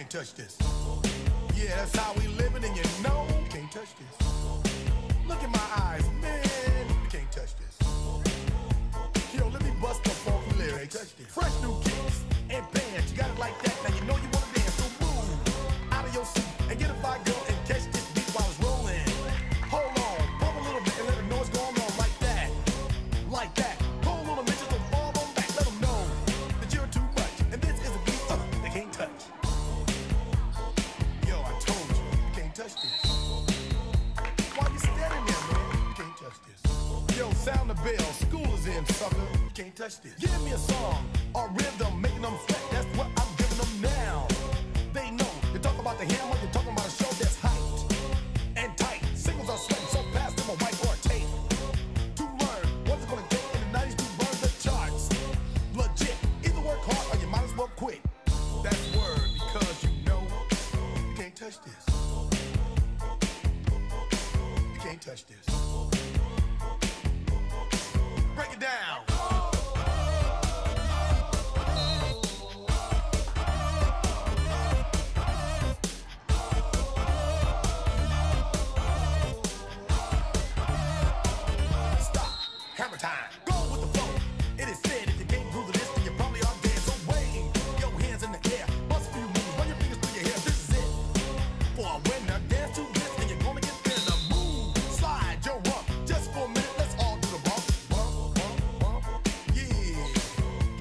can't touch this. Yeah, that's how we living, and you know, can't touch this.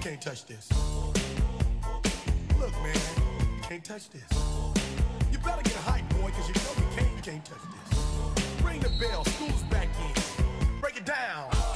Can't touch this. Look, man, can't touch this. You better get a hype, boy, cause you know you can't, you can't touch this. Ring the bell, school's back in. Break it down.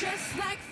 just like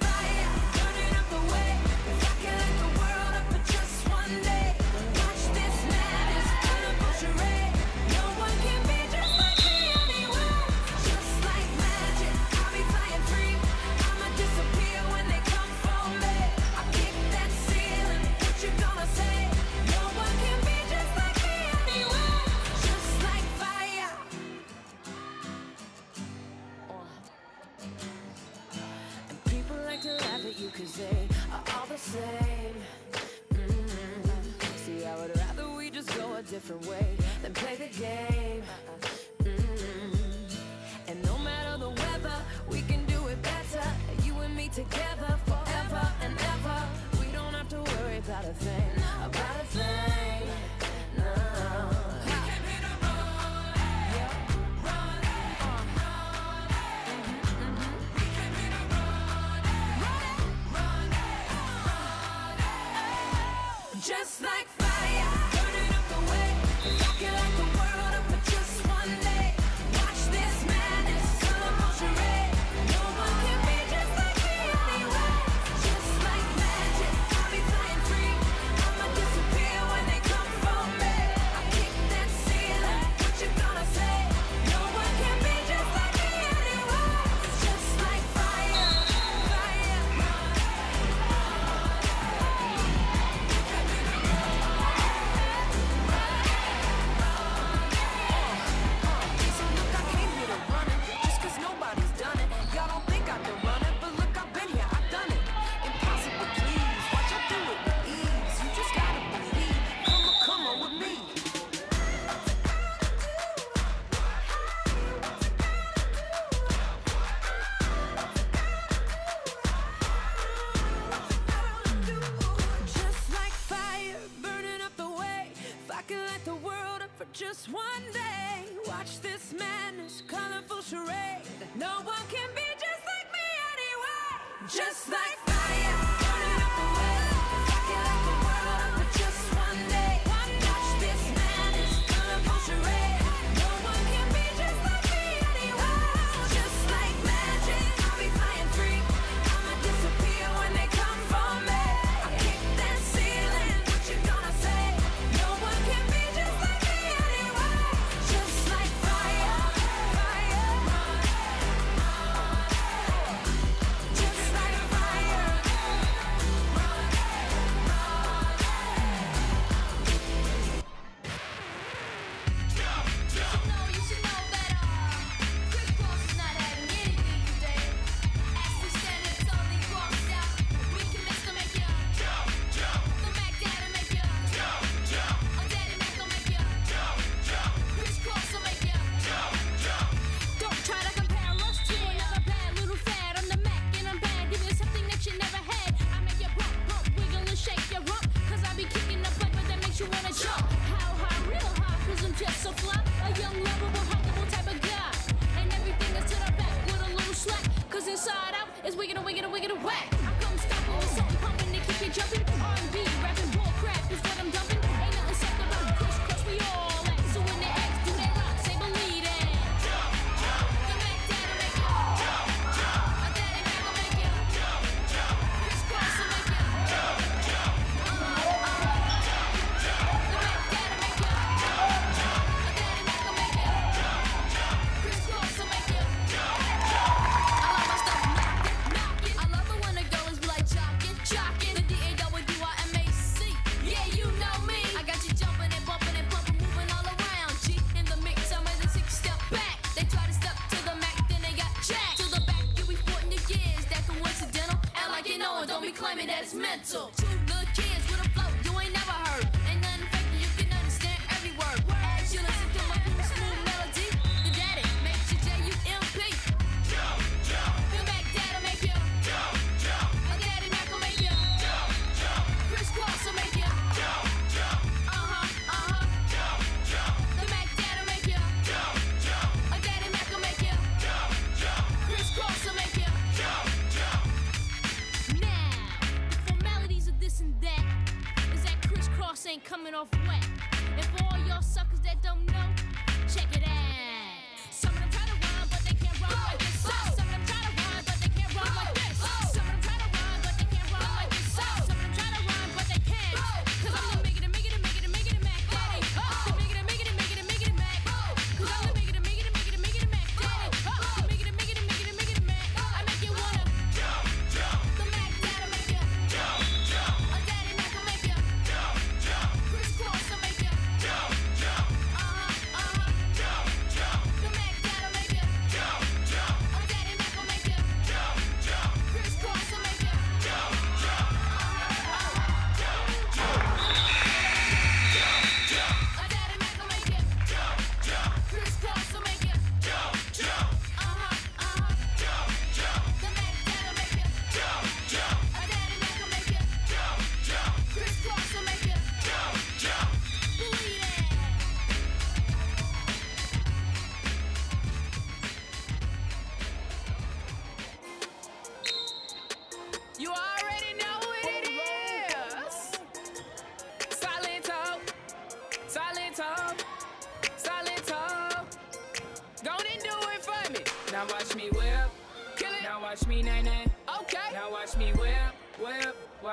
A young, lovable, huggable type of guy. And everything is to the back with a little inside out is wiggin' and wiggin' and wiggin' and whack. I come stomping with something pumping to keep you jumping. mental.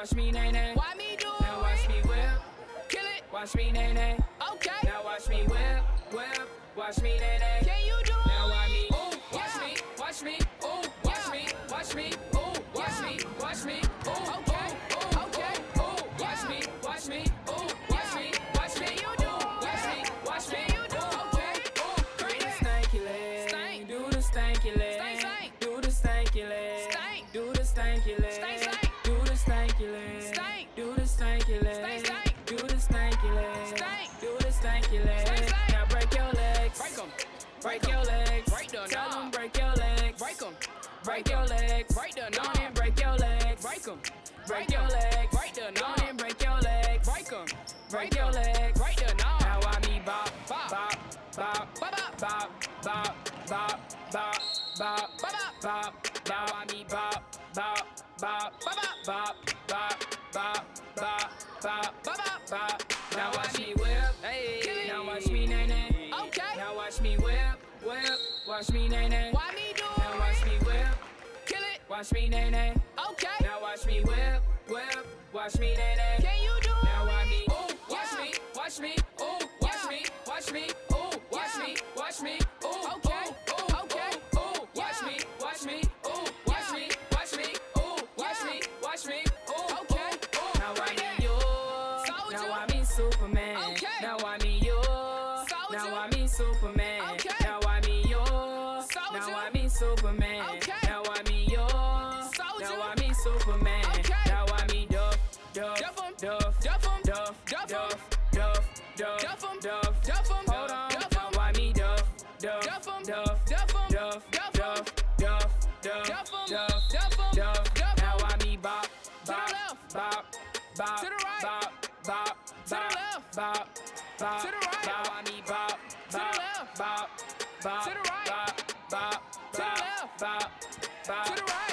Watch me, nae, nae. Why me do Now watch me whip. Kill it. Watch me, nae, nae. break your legs. Break the Tell them break your legs. Break them. Break your legs. Break the knob. and break your legs. Break them. Break your legs. Break the knob. and break your legs. Break them. Break your legs. Break the knob. Now I me bop, bop, bop, bop, bop, bop, bop, bop, bop, bop, bop, bop. Now I me bop, bop, bop, bop, bop, bop, bop, bop, bop, bop, bop. Now I me. Watch me, nae, nae. Okay. Now watch me whip, whip. Watch me, nae, nae. Can you do now it? Bye. To the right.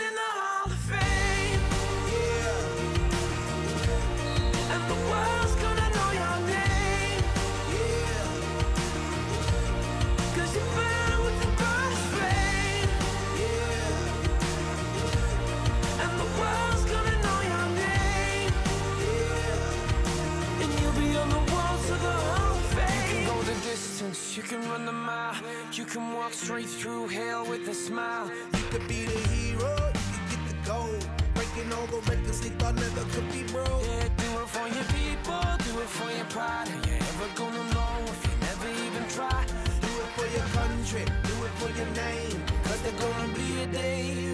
You walk straight through hell with a smile. You could be the hero, you could get the gold. Breaking all the records they thought never could be broke. Yeah, do it for your people, do it for your pride. Are you ever gonna know if you never even try? Do it for your country, do it for your name. Cause there's gonna be a day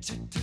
to do.